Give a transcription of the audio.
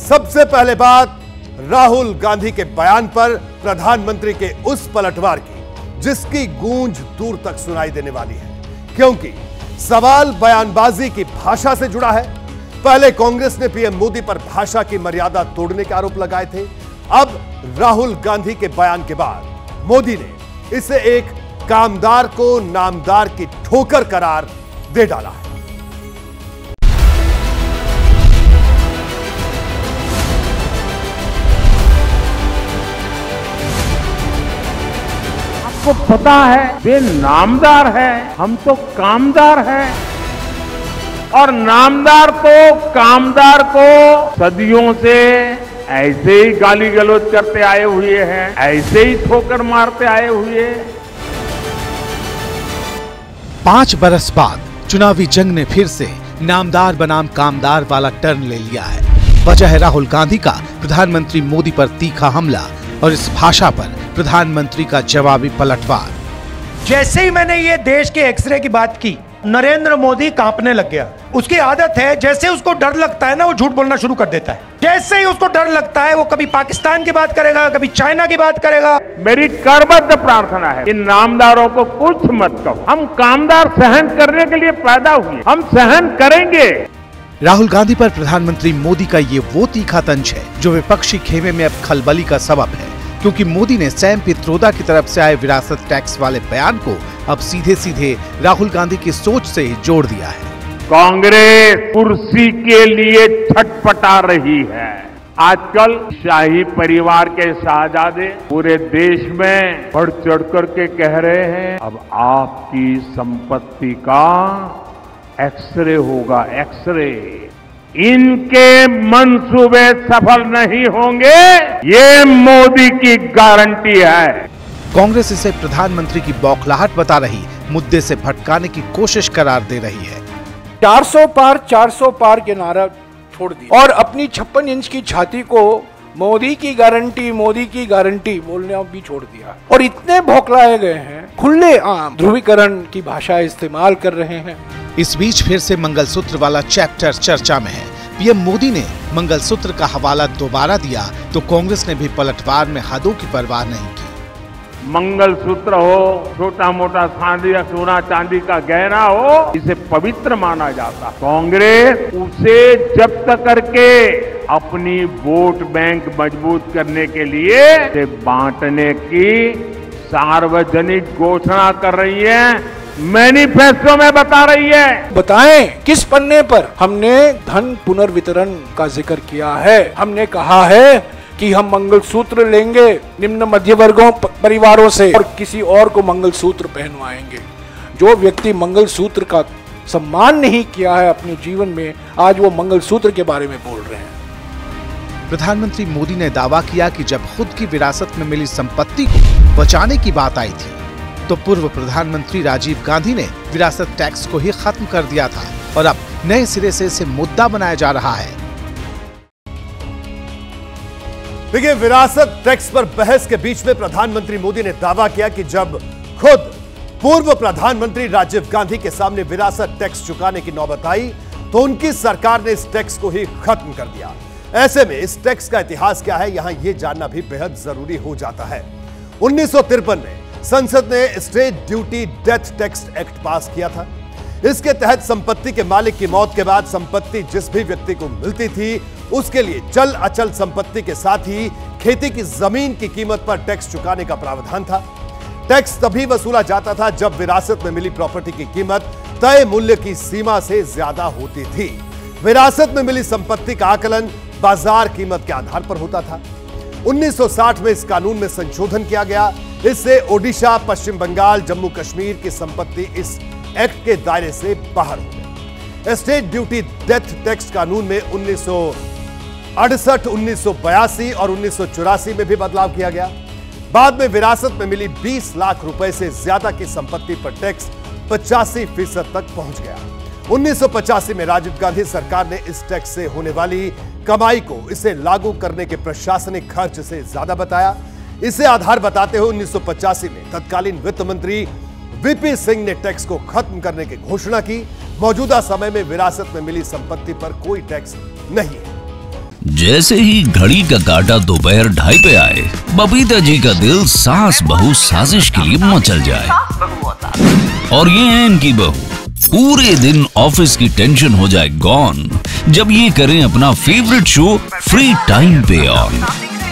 सबसे पहले बात राहुल गांधी के बयान पर प्रधानमंत्री के उस पलटवार की, जिसकी गूंज दूर तक सुनाई देने वाली है। क्योंकि सवाल बयानबाजी की भाषा से जुड़ा है। पहले कांग्रेस ने पीएम मोदी पर भाषा की मर्यादा तोड़ने के आरोप लगाए थे। अब राहुल गांधी के बयान के बाद मोदी ने इसे एक कामदार को नामदार की ठोकर करार दे डाला है। आपको पता है, वे नामदार है, हम तो कामदार हैं। और नामदार तो कामदार को सदियों से ऐसे ही गाली गलौज करते आए हुए हैं, ऐसे ही ठोकर मारते आए हुए। पाँच बरस बाद चुनावी जंग ने फिर से नामदार बनाम कामदार वाला टर्न ले लिया है। वजह है राहुल गांधी का प्रधानमंत्री मोदी पर तीखा हमला और इस भाषा पर प्रधानमंत्री का जवाबी पलटवार। जैसे ही मैंने ये देश के एक्सरे की बात की नरेंद्र मोदी कांपने लग गया। उसकी आदत है जैसे उसको डर लगता है ना वो झूठ बोलना शुरू कर देता है। जैसे ही उसको डर लगता है वो कभी पाकिस्तान की बात करेगा कभी चाइना की बात करेगा। मेरी करबद्ध प्रार्थना है इन नामदारों को कुछ मत कहो। हम कामदार सहन करने के लिए पैदा हुए हम सहन करेंगे। राहुल गांधी पर प्रधानमंत्री मोदी का ये वो तीखा तंज है जो विपक्षी खेमे में अब खलबली का सबब है। क्योंकि मोदी ने सैम पित्रोदा की तरफ़ से आए विरासत टैक्स वाले बयान को अब सीधे सीधे राहुल गांधी की सोच से ही जोड़ दिया है। कांग्रेस कुर्सी के लिए छटपटा रही है। आजकल शाही परिवार के शाहजादे पूरे देश में बढ़ चढ़ करके कह रहे हैं, अब आपकी संपत्ति का एक्सरे होगा, एक्सरे। इनके मंसूबे सफल नहीं होंगे ये मोदी की गारंटी है। कांग्रेस इसे प्रधानमंत्री की बौखलाहट बता रही मुद्दे से भटकाने की कोशिश करार दे रही है। 400 पार 400 पार के नारा छोड़ दिया। और अपनी छप्पन इंच की छाती को मोदी की गारंटी मोदी की गारंटी बोलने भी छोड़ दिया। और इतने भौकलाए गए हैं खुले आम ध्रुवीकरण की भाषा इस्तेमाल कर रहे हैं। इस बीच फिर से मंगलसूत्र वाला चैप्टर चर्चा में है। पीएम मोदी ने मंगलसूत्र का हवाला दोबारा दिया तो कांग्रेस ने भी पलटवार में हदों की परवाह नहीं की। मंगलसूत्र हो छोटा मोटा चांदी या सोना चांदी का गहना हो, इसे पवित्र माना जाता। कांग्रेस उसे जब्त करके अपनी वोट बैंक मज़बूत करने के लिए बांटने की सार्वजनिक घोषणा कर रही है। मैनिफेस्टो में बता रही है। बताएँ किस पन्ने पर हमने धन पुनर्वितरण का ज़िक्र किया है? हमने कहा है कि हम मंगलसूत्र लेंगे निम्न मध्य वर्गों परिवारों से और किसी और को मंगलसूत्र पहनवाएँगे। जो व्यक्ति मंगलसूत्र का सम्मान नहीं किया है अपने जीवन में आज वो मंगलसूत्र के बारे में बोल रहे हैं। प्रधानमंत्री मोदी ने दावा किया कि जब खुद की विरासत में मिली संपत्ति को बचाने की बात आई थी तो पूर्व प्रधानमंत्री राजीव गांधी ने विरासत टैक्स को ही खत्म कर दिया था और अब नए सिरे से इसे मुद्दा बनाया जा रहा है। देखिए, विरासत टैक्स पर बहस के बीच में प्रधानमंत्री मोदी ने दावा किया कि जब खुद पूर्व प्रधानमंत्री राजीव गांधी के सामने विरासत टैक्स चुकाने की नौबत आई तो उनकी सरकार ने इस टैक्स को ही खत्म कर दिया। ऐसे में इस टैक्स का इतिहास क्या है, यहाँ यह जानना भी बेहद ज़रूरी हो जाता है। उन्नीस में संसद ने state duty death tax act pass किया था। इसके तहत संपत्ति के मालिक की मौत के बाद संपत्ति जिस भी व्यक्ति को मिलती थी, उसके लिए चल अचल संपत्ति के साथ ही खेती की ज़मीन की कीमत पर टैक्स चुकाने का प्रावधान था। टैक्स तभी वसूला जाता था जब विरासत में मिली प्रॉपर्टी की कीमत तय मूल्य की सीमा से ज़्यादा होती थी। विरासत में मिली संपत्ति का आकलन बाज़ार कीमत के आधार पर होता था। 1960 में इस कानून में संशोधन किया गया। इससे ओडिशा, पश्चिम बंगाल, जम्मू कश्मीर की संपत्ति इस एक्ट के दायरे से बाहर हो गई। स्टेट ड्यूटी डेथ टैक्स कानून में उन्नीस अड़सठ, उन्नीस और उन्नीस में भी बदलाव किया गया। बाद में विरासत में मिली 20 लाख रुपए से ज़्यादा की संपत्ति पर टैक्स पचासी फ़ीसद तक पहुँच गया। 1985 में राजीव गांधी सरकार ने इस टैक्स से होने वाली कमाई को इसे लागू करने के प्रशासनिक खर्च से ज़्यादा बताया। इसे आधार बताते हुए उन्नीस सौ पचासी में तत्कालीन वित्त मंत्री वीपी सिंह ने टैक्स को खत्म करने की घोषणा की। मौजूदा समय में विरासत में मिली संपत्ति पर कोई टैक्स नहीं। है जैसे ही घड़ी का काटा दोपहर ढाई पे आए, बबीता जी का दिल सास बहू साजिश के लिए मचल जाए। और ये है इनकी बहू। पूरे दिन ऑफ़िस की टेंशन हो जाए गॉन जब ये करें अपना फेवरेट शो फ्री टाइम पे ऑन